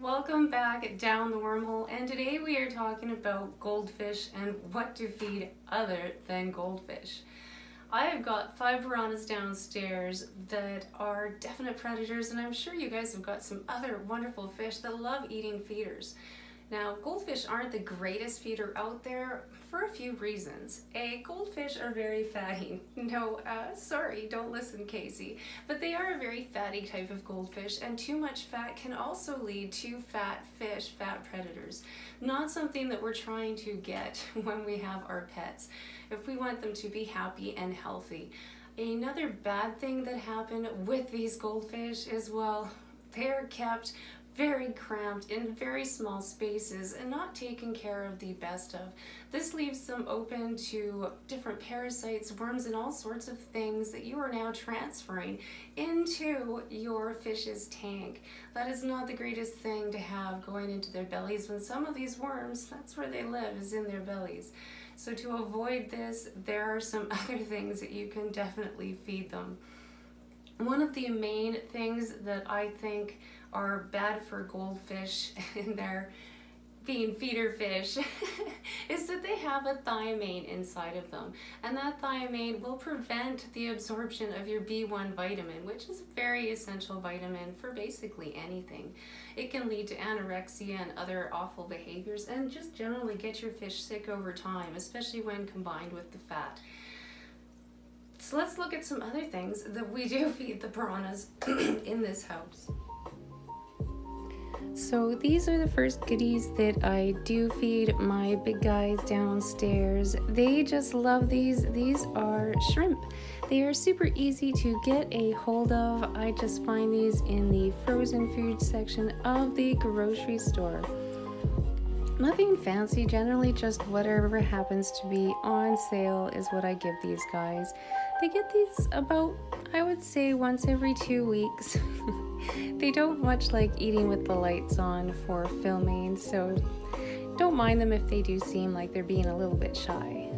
Welcome back down the wormhole and today we are talking about goldfish and what to feed other than goldfish. I have got five piranhas downstairs that are definite predators and I'm sure you guys have got some other wonderful fish that love eating feeders. Now, goldfish aren't the greatest feeder out there for a few reasons. A, goldfish are very fatty. No, uh, sorry, don't listen, Casey. But they are a very fatty type of goldfish, and too much fat can also lead to fat fish, fat predators. Not something that we're trying to get when we have our pets, if we want them to be happy and healthy. Another bad thing that happened with these goldfish is, well, they're kept very cramped in very small spaces and not taken care of the best of. This leaves them open to different parasites, worms, and all sorts of things that you are now transferring into your fish's tank. That is not the greatest thing to have going into their bellies when some of these worms, that's where they live, is in their bellies. So to avoid this, there are some other things that you can definitely feed them. One of the main things that I think are bad for goldfish and their being feeder fish is that they have a thiamine inside of them and that thiamine will prevent the absorption of your B1 vitamin which is a very essential vitamin for basically anything. It can lead to anorexia and other awful behaviors and just generally get your fish sick over time especially when combined with the fat. So let's look at some other things that we do feed the piranhas in this house. So these are the first goodies that I do feed my big guys downstairs. They just love these. These are shrimp. They are super easy to get a hold of. I just find these in the frozen food section of the grocery store. Nothing fancy, generally just whatever happens to be on sale is what I give these guys. They get these about, I would say, once every two weeks. they don't much like eating with the lights on for filming, so don't mind them if they do seem like they're being a little bit shy.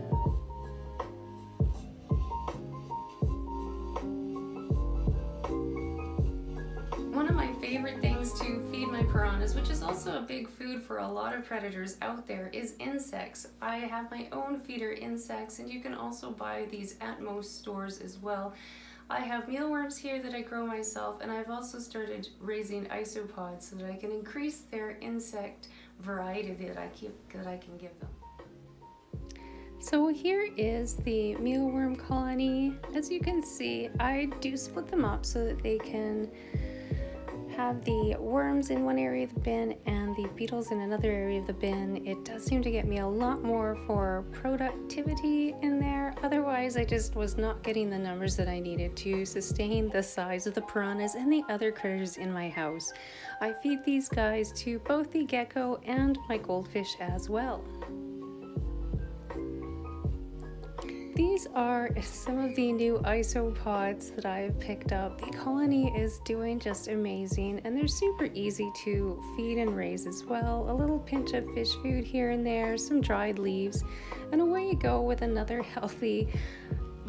One of my favorite things to feed my piranhas, which is also a big food for a lot of predators out there, is insects. I have my own feeder insects and you can also buy these at most stores as well. I have mealworms here that I grow myself and I've also started raising isopods so that I can increase their insect variety that I, keep, that I can give them. So here is the mealworm colony. As you can see, I do split them up so that they can have the worms in one area of the bin and the beetles in another area of the bin. It does seem to get me a lot more for productivity in there. Otherwise, I just was not getting the numbers that I needed to sustain the size of the piranhas and the other critters in my house. I feed these guys to both the gecko and my goldfish as well. These are some of the new isopods that I've picked up. The colony is doing just amazing and they're super easy to feed and raise as well. A little pinch of fish food here and there, some dried leaves, and away you go with another healthy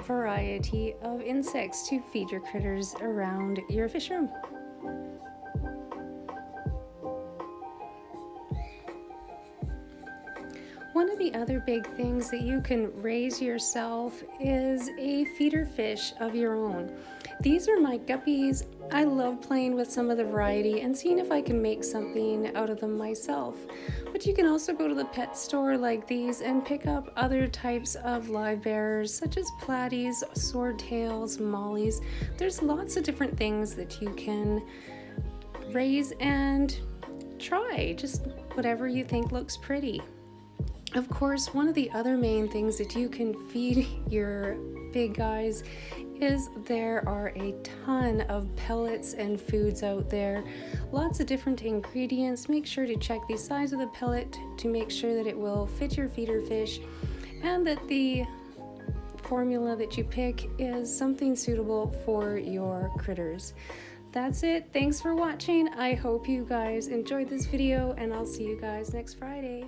variety of insects to feed your critters around your fish room. One of the other big things that you can raise yourself is a feeder fish of your own. These are my guppies. I love playing with some of the variety and seeing if I can make something out of them myself. But you can also go to the pet store like these and pick up other types of live bearers such as platies, swordtails, mollies. There's lots of different things that you can raise and try. Just whatever you think looks pretty. Of course, one of the other main things that you can feed your big guys is there are a ton of pellets and foods out there. Lots of different ingredients. Make sure to check the size of the pellet to make sure that it will fit your feeder fish and that the formula that you pick is something suitable for your critters. That's it. Thanks for watching. I hope you guys enjoyed this video and I'll see you guys next Friday.